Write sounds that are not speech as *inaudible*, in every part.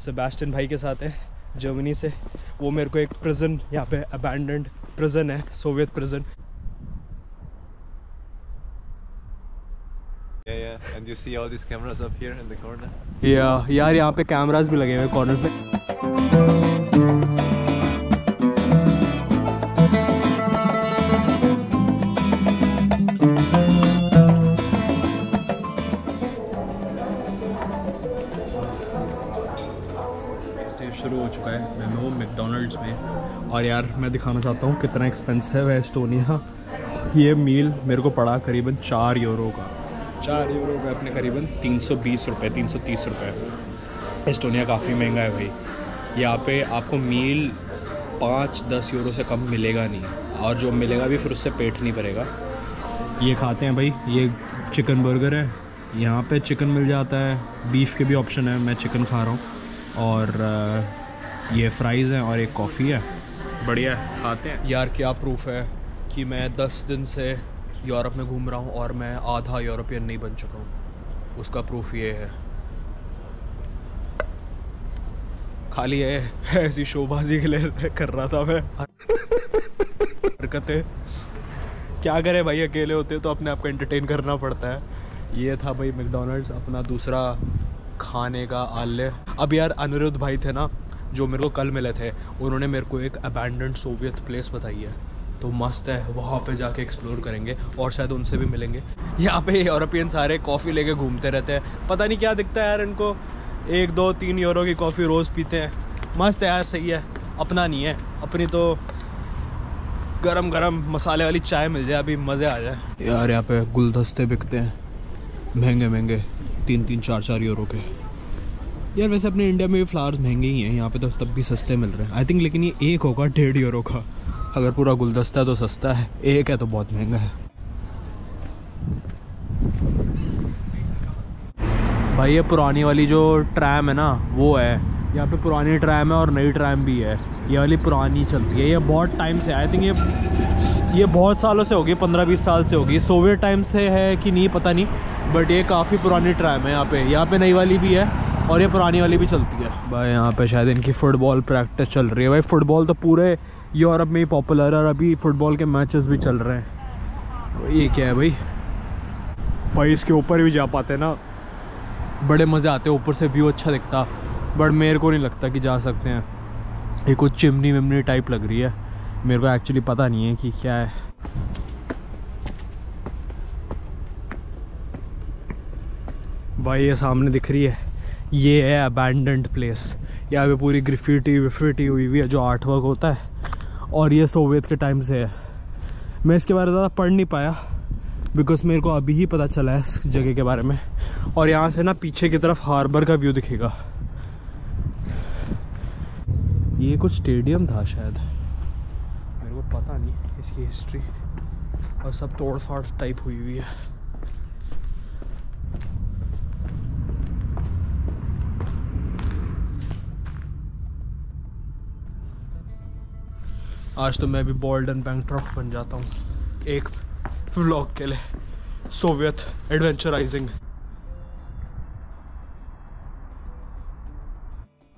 सेबास्टिन भाई के साथ है जर्मनी से वो मेरे को एक प्रिजन यहाँ पे अबैंडेंड प्रिजन है Soviet prison Yeah, yeah. And you see all these cameras up here in the corner? Yeah, यार यहाँ पे कैमरास भी लगे हुए कॉर्नर में और यार मैं दिखाना चाहता हूँ कितना एक्सपेंसिव है एस्टोनिया ये मील मेरे को पड़ा करीबन चार यूरो का। चार यूरो का अपने करीबन तीन सौ बीस रुपये तीन सौ तीस रुपये एस्टोनिया काफ़ी महँगा है भाई। यहाँ पे आपको मील पाँच दस यूरो से कम मिलेगा नहीं। और जो मिलेगा भी फिर उससे पेट नहीं भरेगा। ये खाते हैं भाई ये चिकन बर्गर है। यहाँ पे चिकन मिल जाता है। बीफ के भी ऑप्शन है मैं चिकन खा रहा हूँ। और ये फ्राइज़ हैं और एक कॉफ़ी है। बढ़िया है, खाते हैं। यार, क्या प्रूफ है कि मैं दस दिन से यूरोप में घूम रहा हूँ और मैं आधा यूरोपियन नहीं बन चुका हूँ? उसका प्रूफ ये है। खाली है, *laughs* ऐसी शोबाजी के लिए कर रहा था मैं। हरकतें। क्या करे भाई, अकेले होते तो अपने आप को एंटरटेन करना पड़ता है। ये था भाई मैकडोनल्ड्स अपना दूसरा खाने का आल्य। अब यार, अनिरुद्ध भाई थे ना जो मेरे को कल मिले थे, उन्होंने मेरे को एक अबैंडन सोवियत प्लेस बताई है। तो मस्त है, वहाँ पे जाके एक्सप्लोर करेंगे और शायद उनसे भी मिलेंगे। यहाँ पे यूरोपियन सारे कॉफ़ी लेके घूमते रहते हैं। पता नहीं क्या दिखता है यार इनको। एक, दो, तीन यूरो की कॉफ़ी रोज़ पीते हैं। मस्त है यार, सही है। अपना नहीं है। अपनी तो गरम गरम मसाले वाली चाय मिल जाए, अभी मज़े आ जाए। यार यहाँ पे गुलदस्ते बिकते हैं। महँगे महँगे तीन तीन, चार चार यूरो के। यार, वैसे अपने इंडिया में भी फ्लावर्स महँगे ही हैं, यहाँ पे तो तब भी सस्ते मिल रहे हैं। आई थिंक लेकिन ये एक होगा, डेढ़ यूरो का। अगर पूरा गुलदस्ता है तो सस्ता है, एक है तो बहुत महँगा है। भाई, ये पुरानी वाली जो ट्रैम है ना, वो है। यहाँ पे पुरानी ट्रैम है और नई ट्रैम भी है। ये वाली पुरानी चलती है। ये बहुत टाइम से आई थिंक ये ये बहुत सालों से होगी, पंद्रह बीस साल से होगी। सोवियत टाइम से है कि नहीं, पता नहीं बट ये काफ़ी पुरानी ट्रैम है यहाँ पे। यहाँ पे नई वाली भी है। और ये पुरानी वाली भी चलती है। भाई यहाँ पे शायद इनकी फ़ुटबॉल प्रैक्टिस चल रही है। भाई फ़ुटबॉल तो पूरे यूरोप में ही पॉपुलर है और अभी फ़ुटबॉल के मैचेस भी चल रहे हैं। ये क्या है भाई? भाई इसके ऊपर भी जा पाते ना। बड़े मज़े आते हैं ऊपर से व्यू अच्छा दिखता। बट मेरे को नहीं लगता कि जा सकते हैं। ये कुछ चिमनी विमनी टाइप लग रही है। मेरे को एक्चुअली पता नहीं है कि क्या है। भाई ये सामने दिख रही है। ये है अबैंडेंड प्लेस यहाँ पे पूरी ग्रिफिटी विफिटी हुई हुई है, जो आर्ट वर्क होता है। और ये सोवियत के टाइम से है। मैं इसके बारे में ज़्यादा पढ़ नहीं पाया बिकॉज़ मेरे को अभी ही पता चला है इस जगह के बारे में। और यहाँ से ना पीछे की तरफ़ हार्बर का व्यू दिखेगा। ये कुछ स्टेडियम था शायद। मेरे को पता नहीं, इसकी हिस्ट्री और सब तोड़ फाड़ टाइप हुई हुई है। आज तो मैं भी बैंक बन जाता हूँ। एक व्लॉग के लिए। सोवियत एडवेंचराइजिंग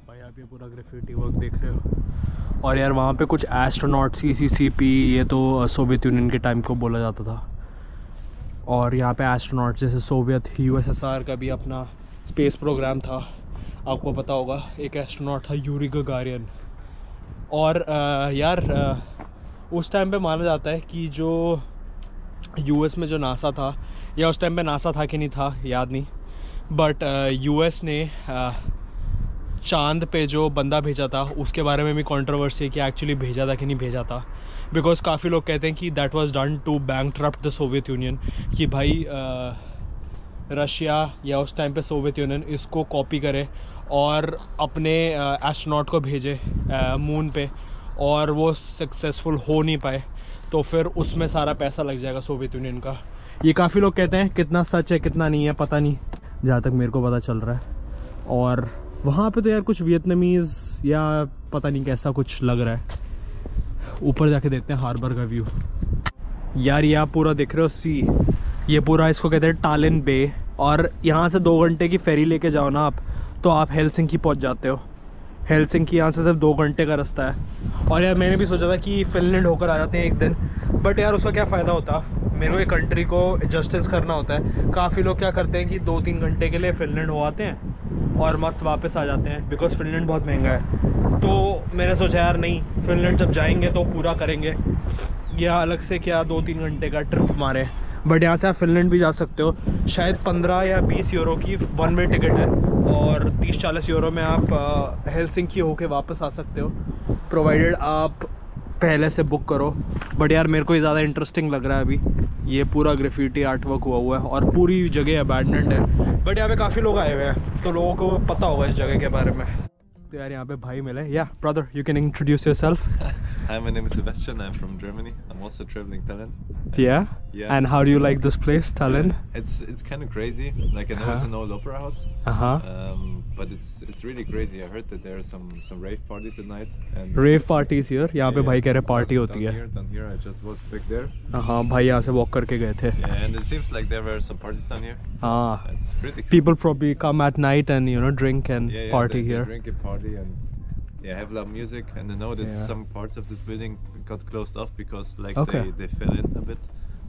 भाई, आप ये पूरा ग्राफिटी वर्क देख रहे हो। और यार, वहाँ पे कुछ एस्ट्रोनॉट सी सी सी पी ये तो सोवियत यूनियन के टाइम को बोला जाता था। और यहाँ पे एस्ट्रोनॉट जैसे सोवियत यूएसएसआर का भी अपना स्पेस प्रोग्राम था। आपको पता होगा, एक एस्ट्रोनॉट था यूरी गगारियन और अ, यार अ, उस टाइम पे माना जाता है कि जो यूएस में जो नासा था या उस टाइम पे नासा था कि नहीं था याद नहीं बट यूएस ने अ, चाँद पे जो बंदा भेजा था उसके बारे में भी कंट्रोवर्सी है कि एक्चुअली भेजा था कि नहीं भेजा था बिकॉज़ काफ़ी लोग कहते हैं कि that was done to bank the Soviet Union कि भाई अ, रशिया या उस टाइम पे सोवियत यूनियन इसको कॉपी करे और अपने एस्ट्रोनॉट को भेजे मून पे और वो सक्सेसफुल हो नहीं पाए तो फिर उसमें सारा पैसा लग जाएगा सोवियत यूनियन का। ये काफ़ी लोग कहते हैं कितना सच है, कितना नहीं है, पता नहीं, जहाँ तक मेरे को पता चल रहा है। और वहाँ पे तो यार कुछ वियतनामीज़ या पता नहीं कैसा कुछ लग रहा है। ऊपर जाके देखते हैं हार्बर का व्यू यार, ये आप पूरा देख रहे हो सी ये पूरा इसको कहते हैं टालिन बे और यहाँ से दो घंटे की फेरी लेके जाओ ना आप तो आप हेलसिंकी पहुँच जाते हो। हेलसिंकी यहाँ से सिर्फ़ दो घंटे का रास्ता है। और यार, मैंने भी सोचा था कि फिनलैंड होकर आ जाते हैं एक दिन बट यार उसका क्या फ़ायदा होता? मेरे को एक कंट्री को एडजस्टेंस करना होता है। काफ़ी लोग क्या करते हैं कि दो तीन घंटे के लिए फिनलैंड हो आते हैं और मस्त वापस आ जाते हैं बिकॉज़ फिनलैंड बहुत महँगा है। तो मैंने सोचा, यार नहीं फिनलैंड जब जाएँगे तो पूरा करेंगे। या अलग से क्या दो तीन घंटे का ट्रिप मारे। बट यहाँ से आप फिनलैंड भी जा सकते हो। शायद पंद्रह या बीस यूरो की वन वे टिकट है और तीस चालीस यूरो में आप हेलसिंकी होके वापस आ सकते हो। प्रोवाइडेड आप पहले से बुक करो। बट यार, मेरे को ये ज़्यादा इंटरेस्टिंग लग रहा है अभी। ये पूरा ग्रेफिटी आर्ट वर्क हुआ हुआ है और पूरी जगह अबैंडेंड है। बट यहाँ पे काफ़ी लोग आए हुए हैं तो लोगों को पता होगा इस जगह के बारे में। तो यार यहाँ पे भाई मिले या brother you can introduce yourself Hi, my name is Sebastian. I'm from Germany. I'm also traveling Tallinn. Yeah? Yeah. And how do you like this place, Tallinn? It's it's kind of crazy. Like I know it's Uh-huh. an old opera house, Uh huh. um, but it's it's really crazy. I heard that there are some some rave parties at night. And rave parties here यहाँ पे Yeah, भाई कह रहे down- party down होती है Here, down here, I just was back there. हाँ भाई यहाँ से वॉक करके गए थे Yeah, and it seems like there were some parties down here. हाँ It's pretty cool. people probably come at night and you know drink and yeah, yeah, party they, here. they drink and party and yeah, have loud music. And I know that Yeah. some parts of this building got closed off because like Okay. they, they fell in a bit.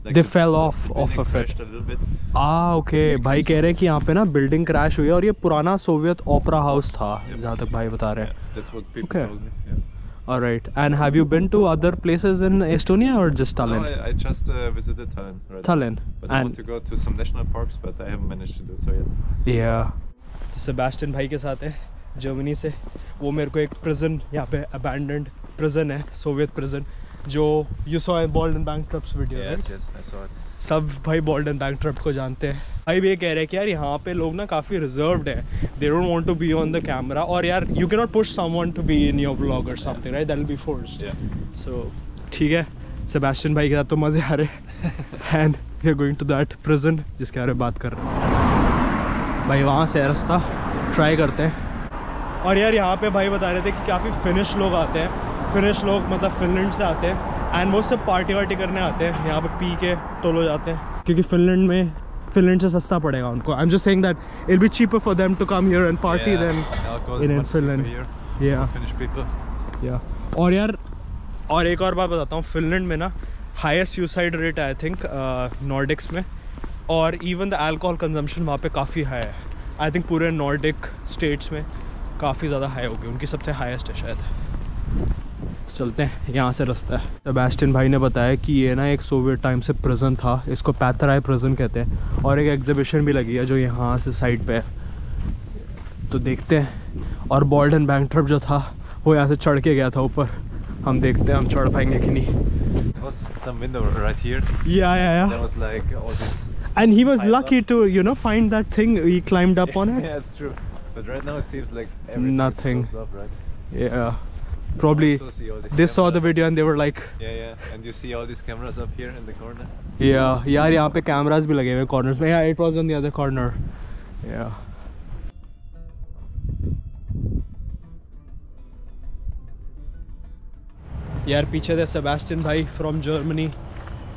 Like They the- fell off- off of it. a bit. आ okay भाई कह रहे हैं कि यहाँ पे ना building crash हुई है और ये पुराना सोवियत ओपरा हाउस था Yep. जहाँ तक भाई बता रहे Yeah, that's what people Okay. told me. Yeah. alright and have you been to other places in Estonia or just Tallinn No, I, I just uh, visited Tallinn. Right Tallinn But I want and to go to some national parks, but I haven't managed to do so yet. yeah तो Sebastian भाई के साथ है Germany से वो मेरे को एक प्रिजन यहाँ पे अबैंडेंड प्रिजन है सोवियत प्रिजन जो you saw Bald and Bankrupt's video Yes, yes, I saw it. सब भाई बॉल्ड एंड बैंक ट्रप को जानते हैं। भाई भी ये कह रहे हैं कि यार यहाँ पे लोग ना काफ़ी रिजर्व्ड है। They don't want to be on the camera और यार you can not push someone to be in your blog और something right that will be forced so ठीक है। सेबेस्टियन भाई के साथ तो मज़े आ रहे हैं। And we are going to that prison जिसके बारे में बात कर रहे हैं। भाई वहाँ से रास्ता। ट्राई करते हैं। और यार यहाँ पे भाई बता रहे थे कि काफ़ी फिनिश लोग आते हैं। फिनिश लोग मतलब फिनलैंड से आते हैं। एंड वो सब पार्टी वार्टी करने आते हैं। यहाँ पे पी के टोलो जाते हैं। क्योंकि फिनलैंड में फिनलैंड से सस्ता पड़ेगा उनको। I am just saying that it be cheaper for them to come here and party than Finnish people. या और यार और एक और बात बताता हूँ। फिनलैंड में ना highest suicide rate I think Nordics में। और इवन द अल्कोहल कंजम्पशन वहाँ पे काफ़ी हाई है। आई थिंक पूरे नॉर्डिक स्टेट्स में काफ़ी ज़्यादा हाई होगी। उनकी सबसे हाईएस्ट है शायद। चलते हैं यहाँ से रास्ता है सबैस्टिन भाई ने बताया कि ये ना एक सोवियत टाइम से प्रजेंट था इसको पैथराय प्रजेंट कहते हैं और एक एग्जीबिशन भी लगी है जो यहाँ से साइड पे है तो देखते हैं और बॉल्डन बैंक जो था वो यहाँ से चढ़ के गया था ऊपर हम देखते हैं हम चढ़ पाएँगे कि नहीं And he was lucky to, you know, find that thing. He climbed up *laughs* But right now it seems like everything. Nothing. Up, right? Yeah. Probably they saw the video and they were like Yeah, yeah. And you see all these cameras up here in the corner. yeah यार यहाँ पे cameras भी लगे हुए corners में yeah it was on the other corner yeah यार पीछे थे सेबेस्टियन भाई फ्रॉम जर्मनी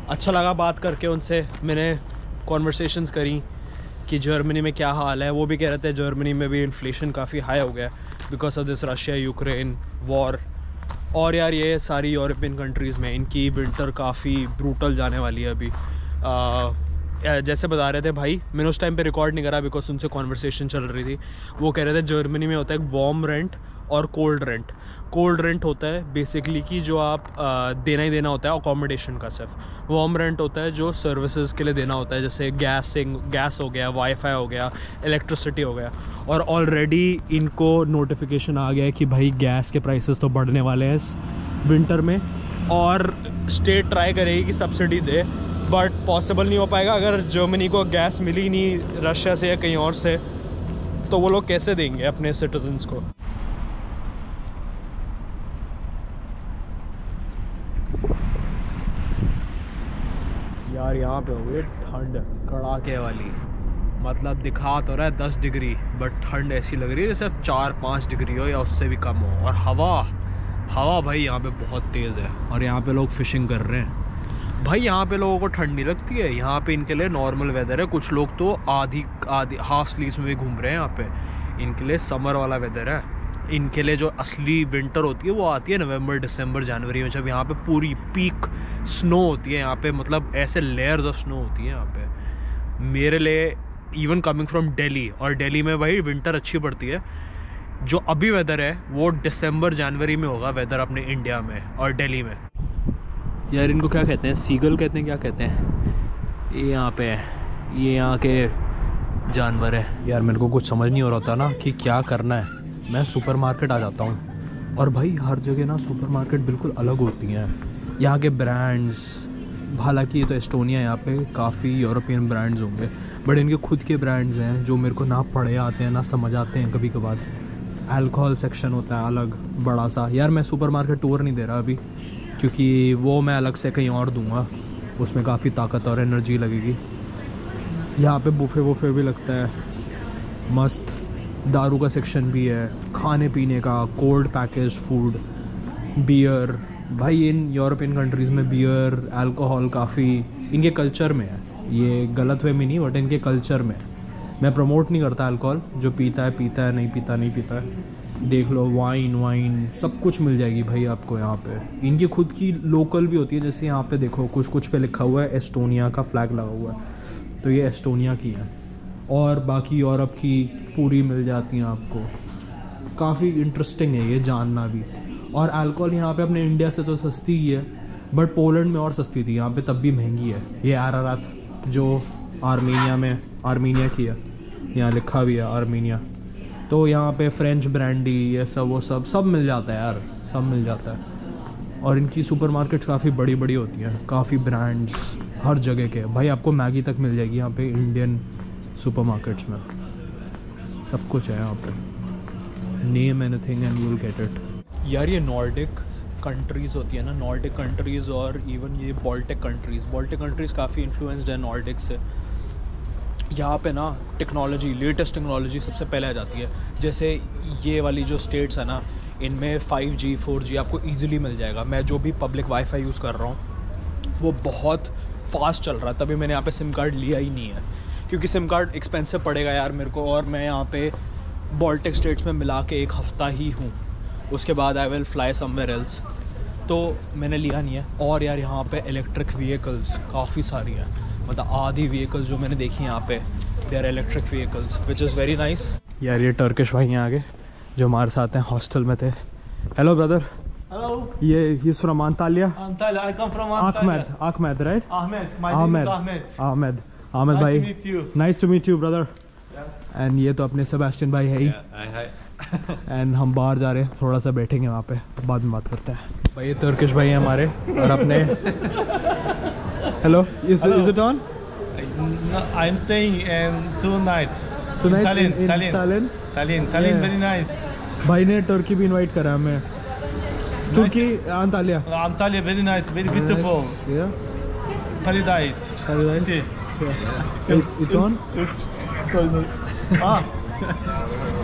अच्छा लगा बात करके उनसे मैंने कॉन्वर्सेशंस करी कि जर्मनी में क्या हाल है वो भी कह रहे थे जर्मनी में भी इन्फ्लेशन काफ़ी हाई हो गया because of this Russia Ukraine war और यार ये सारी यूरोपियन कंट्रीज़ में इनकी विंटर काफ़ी ब्रूटल जाने वाली है अभी। आ, जैसे बता रहे थे भाई मैंने उस टाइम पे रिकॉर्ड नहीं करा बिकॉज़ उनसे कॉन्वर्सेशन चल रही थी। वो कह रहे थे जर्मनी में होता है वार्म रेंट और कोल्ड रेंट कोल्ड रेंट होता है बेसिकली कि जो आप देना ही देना होता है अकोमोडेशन का सिर्फ़। वार्म रेंट होता है जो सर्विसेज़ के लिए देना होता है, जैसे गैसिंग गैस हो गया वाईफाई हो गया इलेक्ट्रिसिटी हो गया। और ऑलरेडी इनको नोटिफिकेशन आ गया है कि भाई गैस के प्राइसेस तो बढ़ने वाले हैं इस विंटर में। और स्टेट ट्राई करेगी कि सब्सिडी दे बट पॉसिबल नहीं हो पाएगा। अगर जर्मनी को गैस मिली नहीं रशिया से या कहीं और से तो वो लोग कैसे देंगे अपने सिटीजन्स को यार यहाँ पे हो गई ठंड, कड़ाके वाली। मतलब दिखा तो रहा है दस डिग्री बट ठंड ऐसी लग रही है जैसे चार पाँच डिग्री हो या उससे भी कम हो। और हवा हवा भाई यहाँ पे बहुत तेज़ है और यहाँ पे लोग फिशिंग कर रहे हैं। भाई यहाँ पे लोगों को ठंड नहीं लगती है, यहाँ पे इनके लिए नॉर्मल वेदर है। कुछ लोग तो आधी आधी हाफ़ स्लीव्स में भी घूम रहे हैं यहाँ पे। इनके लिए समर वाला वेदर है। इनके लिए जो असली विंटर होती है, वो आती है नवंबर दिसंबर जनवरी में, जब यहाँ पे पूरी पीक स्नो होती है, यहाँ पे मतलब ऐसे लेयर्स ऑफ़ स्नो होती है यहाँ पे। मेरे लिए इवन कमिंग फ्रॉम दिल्ली और दिल्ली में भाई विंटर अच्छी पड़ती है। जो अभी वेदर है, वो दिसंबर जनवरी में होगा वेदर अपने इंडिया में और दिल्ली में। यार इनको क्या कहते हैं? सीगल कहते हैं, क्या कहते हैं? ये यहाँ पे ये यहाँ के जानवर है। यार मेरे को कुछ समझ नहीं हो रहा था ना कि क्या करना है। मैं सुपरमार्केट आ जाता हूँ। और भाई, हर जगह ना सुपरमार्केट बिल्कुल अलग होती हैं। यहाँ के ब्रांड्स हालाँकि ये तो एस्टोनिया यहाँ पे काफ़ी यूरोपियन ब्रांड्स होंगे बट इनके खुद के ब्रांड्स हैं जो मेरे को ना पढ़े आते हैं, ना समझ आते हैं कभी कभार अल्कोहल सेक्शन होता है अलग बड़ा सा यार, मैं सुपरमार्केट टूर नहीं दे रहा अभी, क्योंकि वो मैं अलग से कहीं और दूँगा। उसमें काफ़ी ताकत और एनर्जी लगेगी। यहाँ पे बुफे वुफे भी लगता है। मस्त। दारू का सेक्शन भी है, खाने पीने का कोल्ड पैकेज फ़ूड बियर भाई इन यूरोपियन कंट्रीज़ में बियर अल्कोहल काफ़ी इनके कल्चर में है। ये गलत वे में नहीं बट इनके कल्चर में है। मैं प्रमोट नहीं करता अल्कोहल जो पीता है पीता है, नहीं पीता नहीं पीता है। देख लो वाइन वाइन सब कुछ मिल जाएगी भाई आपको यहाँ पे। इनकी खुद की लोकल भी होती है, जैसे यहाँ पे देखो कुछ कुछ पे लिखा हुआ है एस्टोनिया का फ्लैग लगा हुआ है। तो ये एस्टोनिया की है। और बाकी यूरोप की पूरी मिल जाती हैं आपको। काफ़ी इंटरेस्टिंग है ये जानना भी। और अल्कोहल यहाँ पे अपने इंडिया से तो सस्ती ही है बट पोलैंड में और सस्ती थी, यहाँ पे तब भी महँगी है। ये आरारात जो आर्मीनिया में आर्मीनिया की है, यहाँ लिखा भी है आर्मीनिया तो यहाँ पे फ्रेंच ब्रांडी ये सब, वो सब सब मिल जाता है यार, सब मिल जाता है। और इनकी सुपरमार्केट काफ़ी बड़ी बड़ी होती हैं, काफ़ी ब्रांड्स हर जगह के। भाई आपको मैगी तक मिल जाएगी यहाँ पे इंडियन सुपरमार्केट्स में। सब कुछ है यहाँ पे। Name anything and you'll get it यार ये नॉर्डिक कंट्रीज़ होती है ना। नॉर्डिक कंट्रीज़ और इवन ये बॉल्टिक कंट्रीज़ बॉल्टिक कंट्रीज़ काफ़ी इन्फ्लुएंस्ड है नॉर्डिक से। यहाँ पे ना टेक्नोलॉजी लेटेस्ट टेक्नोलॉजी सबसे पहले आ जाती है। जैसे ये वाली जो स्टेट्स है ना, इनमें 5G 4G आपको इजीली मिल जाएगा। मैं जो भी पब्लिक वाईफाई यूज़ कर रहा हूँ, वो बहुत फास्ट चल रहा है। तभी मैंने यहाँ पे सिम कार्ड लिया ही नहीं है। क्योंकि सिम कार्ड एक्सपेंसिव पड़ेगा यार मेरे को और मैं यहाँ पे बॉल्टिक स्टेट्स में मिला के एक हफ़्ता ही हूँ। उसके बाद I will fly somewhere else तो मैंने लिया नहीं है। और यार यहाँ पे इलेक्ट्रिक व्हीकल्स काफ़ी सारी हैं। मतलब आधी व्हीकल्स जो मैंने देखी यहाँ पे they are electric vehicles which is very nice यार ये टर्किश भाई हैं आगे जो हमारे साथ हैं हॉस्टल में थे। हेलो ब्रदर Hello, ये ही from Antalya Antalya. I come from Antalya. Ahmed Ahmed right? Ahmed. My name Ahmed is Ahmed. Ahmed Ahmed Nice भाई to meet you. Nice to meet you brother. And ये तो अपने Sebastian भाई है ही. And हम बाहर जा रहे हैं थोड़ा सा बैठेंगे वहाँ पे बाद में बात करते हैं भाई ये तुर्किश भाई हैं हमारे और अपने hello is Hello. Is it on No, I'm staying in two nights. Tonight in Tallinn. in- in Tallinn. Tallinn? Tallinn. Tallinn, Yeah. very nice. भाई ने तुर्की भी इनवाइट करा हमें तुर्की Antalya Antalya, very nice, very beautiful. Yeah. Paradise. It's, it's on? It's, so. Ah. *laughs*